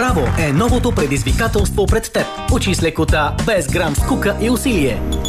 Браво е новото предизвикателство пред теб. Учи с лекота, без грам скука и усилие.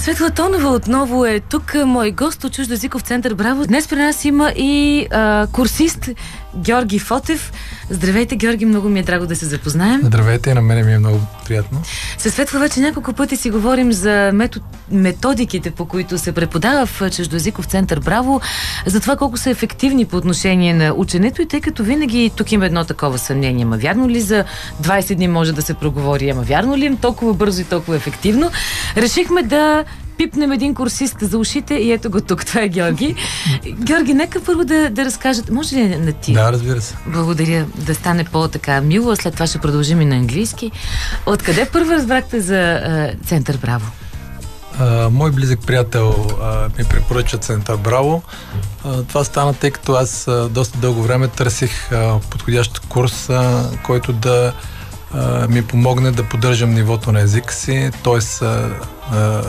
Светла Тонова отново е тук, мой гост от Чуждоязиков център Браво. Днес при нас има и а, курсист Георги Фотев. Здравейте, Георги, много ми е драго да се запознаем. Здравейте, на мен ми е много приятно. Със Светла вече няколко пъти си говорим за метод, методиките, по които се преподава в Чуждоязиков център Браво, за това колко са ефективни по отношение на ученето и тъй като винаги тук има едно такова съмнение. Ма вярно ли за 20 дни може да се проговори? Ама вярно ли им толкова бързо и толкова ефективно? Решихме да пипнем един курсист за ушите и ето го тук. Това е Георги. Георги, нека първо да, да разкажат. Може ли на ти? Да, разбира се. Благодаря да стане по-така мило, след това ще продължим и на английски. Откъде първо разбрахте за а, Център Браво? А, мой близък приятел а, ми препоръча Център Браво. А, това стана тъй като аз а, доста дълго време търсих а, подходящ курс, а, който да а, ми помогне да поддържам нивото на езика си, т.е.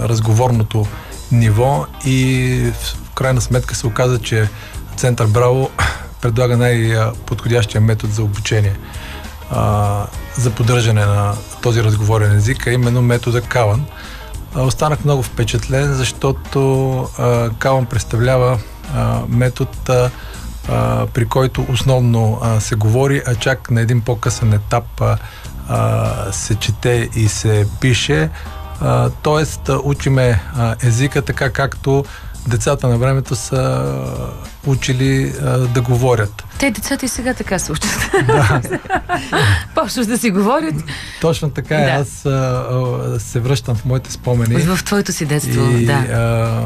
разговорното ниво и в крайна сметка се оказа, че Център Браво предлага най-подходящия метод за обучение а, за поддържане на този разговорен език, а именно метода Калан. А, останах много впечатлен, защото а, Калан представлява а, метод, а, при който основно а, се говори, а чак на един по-късен етап а, а, се чете и се пише. Тоест, учиме езика така както децата на времето са учили а, да говорят. Те децата и сега така се учат. Да. Почваш да си говорят. Точно така е. Да. Аз а, а, се връщам в моите спомени. В твоето си детство, и, да. А,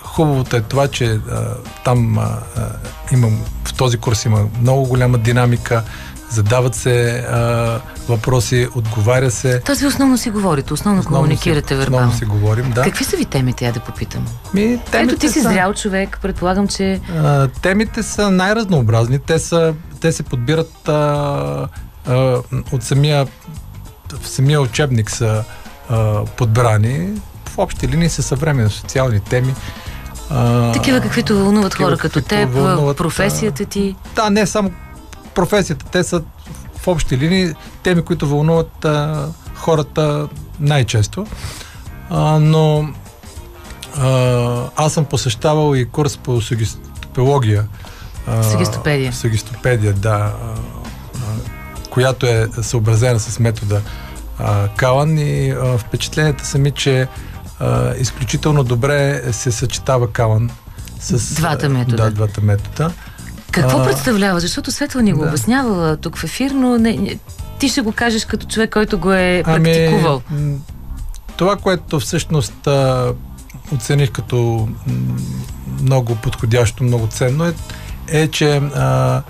хубавото е това, че а, там а, имам, този курс има много голяма динамика, задават се а, въпроси, отговаря се. Този основно си говорите, основно, основно комуникирате вербално. Основно си говорим, да. Какви са ви темите, я да попитам? Ми, Ето ти си са, зрял човек, предполагам, че... А, темите са най-разнообразни. Те, са, те се подбират а, а, от самия в самия учебник са а, подбрани. В общи линии са съвременни социални теми. А, такива, каквито вълнуват такива, хора като теб, вълнуват, професията ти. Да, не само професията. Те са в общи линии теми, които вълнуват а, хората най-често. А, но а, аз съм посещавал и курс по сугистопология. Сугистопедия. Сугистопедия, да. А, която е съобразена с метода а, Калан и а, впечатленията са ми, че а, изключително добре се съчетава Калан с двата метода. Да, двата метода. Какво а, представлява? Защото Светла ни го да. обяснявала тук в ефир, но не, ти ще го кажеш като човек, който го е ами, практикувал. Ами, това, което всъщност а, оцених като много подходящо, много ценно е, е че а,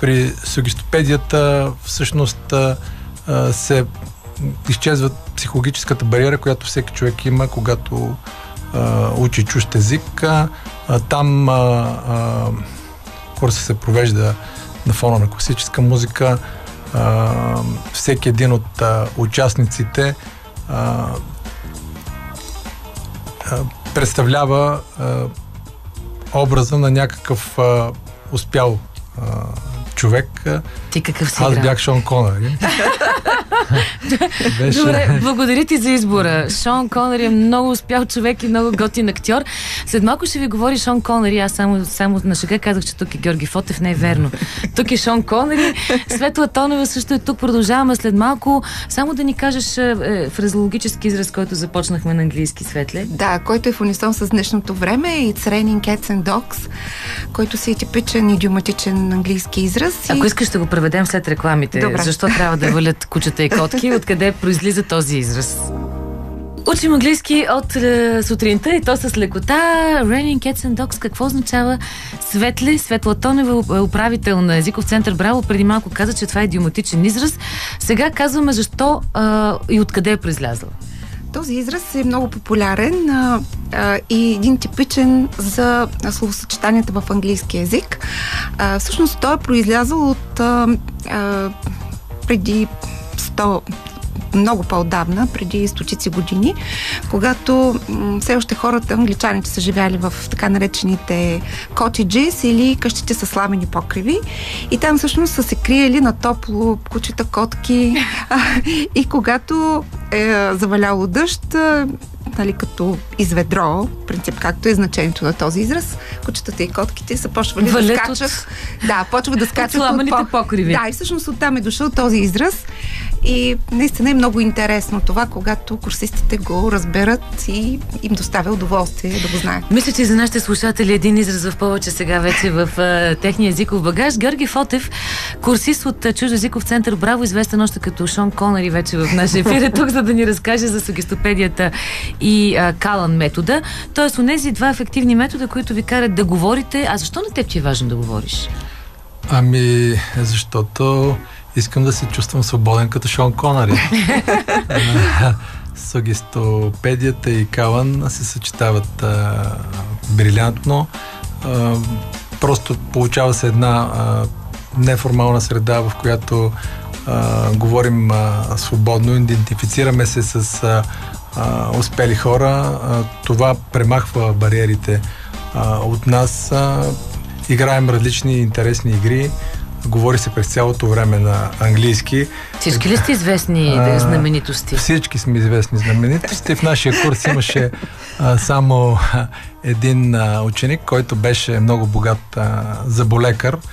при сугистопедията всъщност а, се изчезва психологическата бариера, която всеки човек има, когато а, учи чужд език. А, там а, а, курса се провежда на фона на класическа музика. А, всеки един от а, участниците а, а, представлява а, образа на някакъв а, успял а, човек. Ти какъв си Аз бях Шон Конър. Беше... Добре, благодаря ти за избора. Шон Конър е много успял човек и много готин актьор. След малко ще ви говори Шон Конър. Аз само, само на шега казах, че тук е Георги Фотев. Не е верно. Тук е Шон Конър. Светла Тонева също е тук. Продължаваме след малко. Само да ни кажеш е, е фразологически израз, който започнахме на английски, Светле. Да, който е в унисон с днешното време. It's raining cats and dogs, който си е типичен идиоматичен английски израз. Ако искаш да го преведем след рекламите. Добре. Защо трябва да валят кучета и котки? Откъде произлиза този израз? Учим английски от е, сутринта и то с лекота. Raining Cats and Dogs. Какво означава Светле? Светла Тонева, е управител на езиков център Браво, преди малко каза, че това е идиоматичен израз. Сега казваме защо а, и откъде е произлязъл. Този израз е много популярен а, а, и един типичен за словосъчетанията в английски язик. А, всъщност той е произлязъл от а, а, преди 100 много по-отдавна, преди стотици години, когато все още хората, англичаните са живяли в така наречените котиджис или къщите с сламени покриви и там всъщност са се криели на топло кучета, котки и когато е заваляло дъжд, нали, като изведро, принцип, както е значението на този израз, кучетата и котките са почвали Валят да от- скачат. Да, почва да скачат сламените по- покриви. Да, и всъщност оттам е дошъл този израз. И наистина е много интересно това, когато курсистите го разберат и им доставя удоволствие да го знаят. Мисля, че за нашите слушатели един израз в повече сега вече в а, техния езиков багаж. Георги Фотев, курсист от а, чужд езиков център Браво, известен още като Шон Конъри вече в нашия ефир, е тук, за да ни разкаже за сугестопедията и а, Калан метода. Тоест, онези два ефективни метода, които ви карат да говорите. А защо на теб ти е важно да говориш? Ами, защото искам да се чувствам свободен като Шон Конари. Сугестопедията и Калан се съчетават а, брилянтно. А, просто получава се една а, неформална среда, в която а, говорим а, свободно, идентифицираме се с а, а, успели хора. А, това премахва бариерите а, от нас. А, играем различни интересни игри. Говори се през цялото време на английски. Всички ли сте известни А, знаменитости? Всички сме известни знаменитости. В нашия курс имаше а, само един а, ученик, който беше много богат а, заболекар.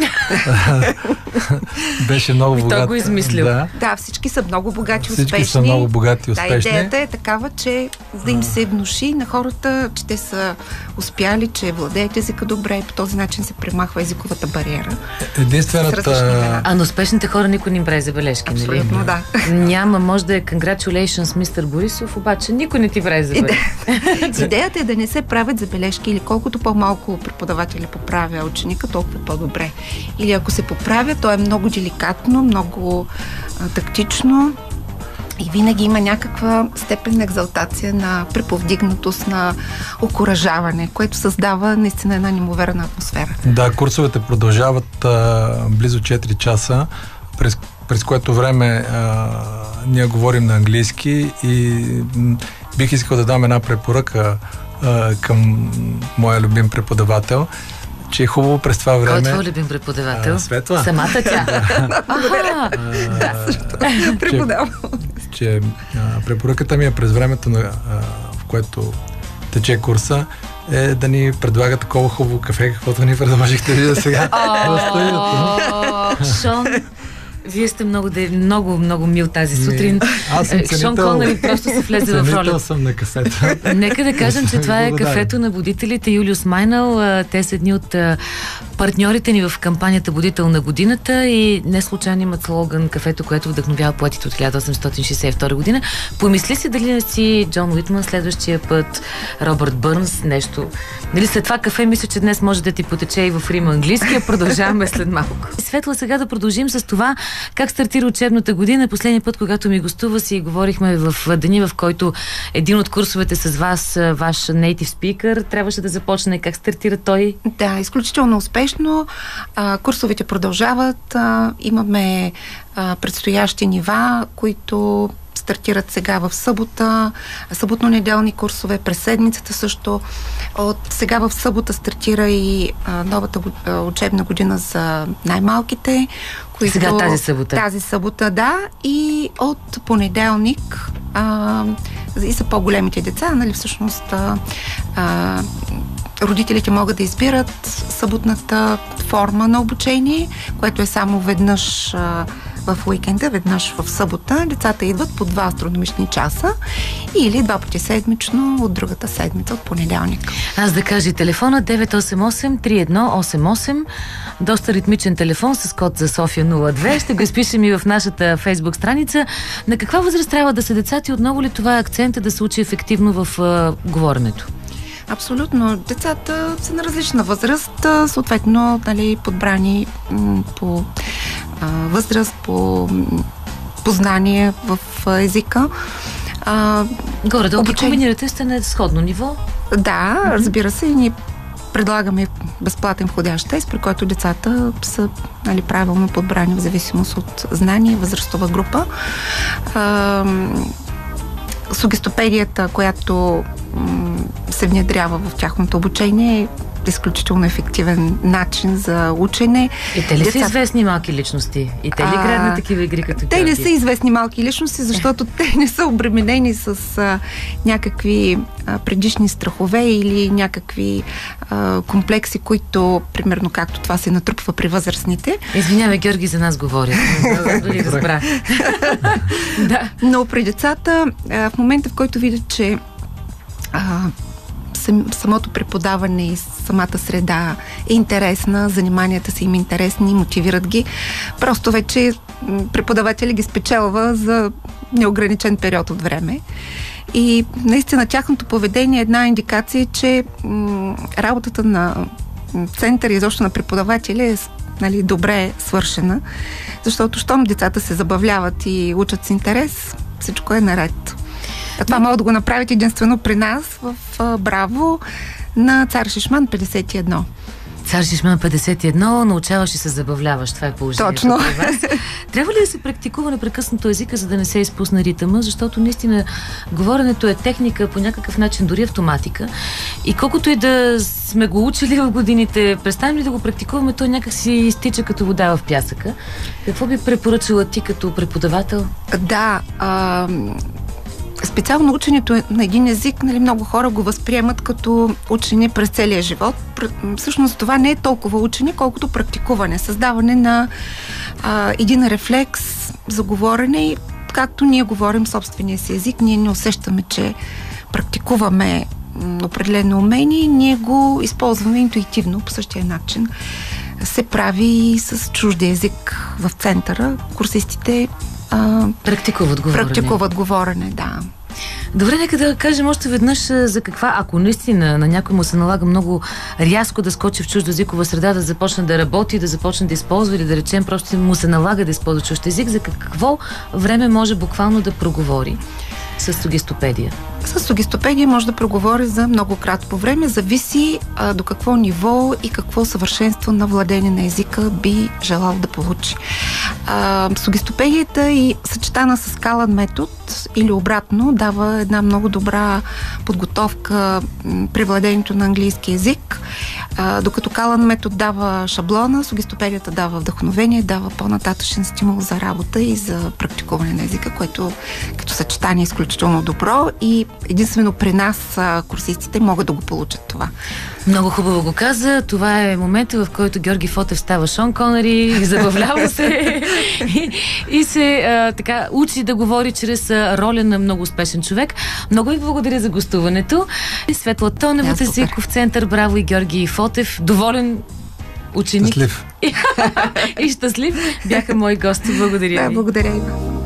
беше много И той богат. го измислил. Да. Да, всички са много богати, Всички успешни. са много богати и Да, успешни. идеята е такава, че да им се внуши на хората, че те са успяли, че владеят езика добре и по този начин се премахва езиковата бариера. Единствената... А на успешните хора никой не им прави забележки, нали? Абсолютно, да. Няма, може да е congratulations, мистер Борисов, обаче никой не ти прави забележки. Идеята е да не се правят забележки или колкото по-малко преподаватели поправя ученика, толкова по-добре. Или ако се поправя, то е много деликатно, много а, тактично и винаги има някаква степен на екзалтация, на преповдигнатост, на окоръжаване, което създава наистина една неимоверна атмосфера. Да, курсовете продължават а, близо 4 часа, през, през което време а, ние говорим на английски и м, бих искал да дам една препоръка а, към моя любим преподавател, че е хубаво през това Кой е време... твой любим преподавател? А, Светла. Самата тя. Аха. а, Преподавам. че а, препоръката ми е през времето, на, а, в което тече курса, е да ни предлага такова хубаво кафе, каквото ни предложихте вие сега Шон, вие сте много, много, много мил тази сутрин. Аз съм Е, Шон. Конъри просто се влезе в ролята. съм на кафета. Нека да кажем, че това е кафето на будителите Юлиус Майнал. Те са едни от партньорите ни в кампанията Будител на годината и не случайно имат слоган кафето, което вдъхновява поетите от 1862 година. Помисли си дали не си Джон Уитман следващия път, Робърт Бърнс, нещо. Нали, след това кафе мисля, че днес може да ти потече и в Рим английски, а продължаваме след малко. Светла, сега да продължим с това как стартира учебната година. Последния път, когато ми гостува си, говорихме в деня, в който един от курсовете с вас, ваш native speaker, трябваше да започне. Как стартира той? Да, изключително успешно. Курсовете продължават. Имаме предстоящи нива, които стартират сега в събота, съботно-неделни курсове, през седмицата също. От сега в събота стартира и а, новата а, учебна година за най-малките. Които, Сега тази събота. Тази събота, да. И от понеделник а, и за по-големите деца, нали, всъщност а, а, родителите могат да избират съботната форма на обучение, което е само веднъж а, в уикенда, веднъж в събота. Децата идват по два астрономични часа или два пъти седмично от другата седмица, от понеделник. Аз да кажа телефона 988-3188. Доста ритмичен телефон с код за София 02. Ще го изпишем и в нашата фейсбук страница. На каква възраст трябва да са децата и отново ли това е акцента да се учи ефективно в а, говоренето? Абсолютно. Децата са на различна възраст, съответно нали, подбрани по а, възраст, по познание в а, езика. А, Горе-долу ги Обучение. комбинирате, сте на сходно ниво. Да, разбира се, ние предлагаме безплатен входящ тест, при който децата са нали, правилно подбрани в зависимост от знание, възрастова група. А, сугестопедията, която се внедрява в тяхното обучение е изключително ефективен начин за учене. И те ли Деца... са известни малки личности? И те ли играят на такива игри като Те не са известни малки личности, защото те не са обременени с а, някакви а, предишни страхове или някакви а, комплекси, които, примерно, както това се натрупва при възрастните. Извинявай, Георги, за нас говори. Дори разбрах. да. Но при децата, а, в момента, в който видят, че а, самото преподаване и самата среда е интересна, заниманията са им интересни, мотивират ги. Просто вече преподавателя ги спечелва за неограничен период от време. И наистина тяхното поведение е една индикация, че м- работата на център и на преподавателя е нали, добре свършена, защото щом децата се забавляват и учат с интерес, всичко е наред. А това могат да го направите единствено при нас в Браво на Цар Шишман 51. Цар Шишман 51, научаваш и се забавляваш. Това е положението. Точно. Трябва ли да се практикува непрекъснато езика, за да не се изпусне ритъма? Защото наистина говоренето е техника, по някакъв начин дори автоматика. И колкото и да сме го учили в годините, представим ли да го практикуваме, той някак си изтича като вода в пясъка. Какво би препоръчала ти като преподавател? Да, а, Специално ученето на един език, нали, много хора го възприемат като учене през целия живот. Всъщност това не е толкова учене, колкото практикуване, създаване на а, един рефлекс за говорене и както ние говорим собствения си език, ние не усещаме, че практикуваме определено умение, ние го използваме интуитивно по същия начин. Се прави и с чужди език в центъра. Курсистите а, практикуват говорене. Практикуват говорене, да. Добре, нека да кажем още веднъж за каква, ако наистина на някой му се налага много рязко да скочи в чуждоязикова среда, да започне да работи, да започне да използва или да речем просто му се налага да използва чужд език, за какво време може буквално да проговори с сугестопедия? С сугестопедия може да проговори за много кратко време. Зависи а, до какво ниво и какво съвършенство на владение на езика би желал да получи. А, сугестопедията и съчетана с скален метод или обратно дава една много добра подготовка при владението на английски язик. А, докато калан метод дава шаблона, сугестопедията дава вдъхновение, дава по-нататъчен стимул за работа и за практикуване на езика, което като съчетание е изключително добро и единствено при нас курсистите могат да го получат това. Много хубаво го каза. Това е момента, в който Георги Фотев става Шон Конери, забавлява се и, и се а, така учи да говори чрез роля на много успешен човек. Много ви благодаря за гостуването. Светла Тонева, да, Езиков център, браво и Георги Фотев. Доволен ученик. Щастлив. и щастлив бяха мои гости. Благодаря да, ви. Благодаря ви.